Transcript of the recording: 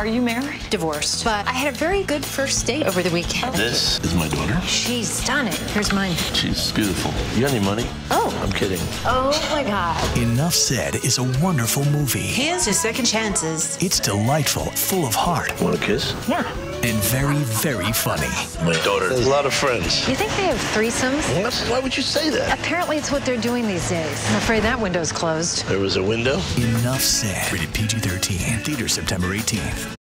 Are you married? Divorced. But I had a very good first date over the weekend. This is my daughter. She's stunning. Here's mine. She's beautiful. You got any money? Oh. I'm kidding. Oh my God. Enough Said is a wonderful movie. Here's your second chances. It's delightful, full of heart, Want a kiss? Yeah. And very, very funny. My daughter has a lot of friends. You think they have threesomes? What? Why would you say that? Apparently, it's what they're doing these days. I'm afraid that window's closed. There was a window. Enough Said. Rated PG 13. Theater September 18th.